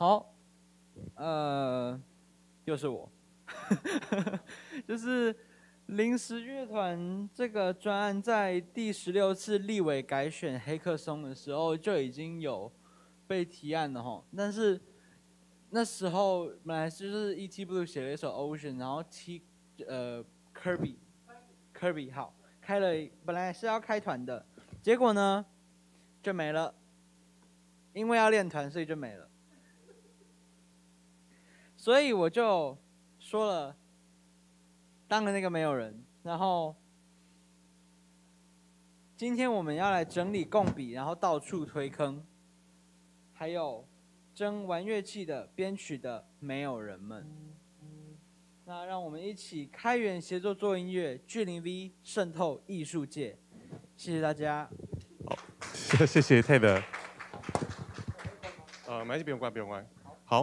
好，呃，又是我，就是临时乐团这个专案在第十六次立委改选黑客松的时候就已经有被提案了哈，但是那时候本来就是 E.T. Blue 写了一首 Ocean，然后 T 呃 Kirby Kirby 好开了，本来是要开团的，结果呢就没了，因为要练团，所以就没了。所以我就说了，当了那个没有人。然后今天我们要来整理共笔，然后到处推坑，还有争玩乐器的、编曲的没有人们。那让我们一起开源协作做音乐，巨灵 V 渗透艺术界。谢谢大家。好谢谢 Ted。呃，没关系，不用关，不用关。好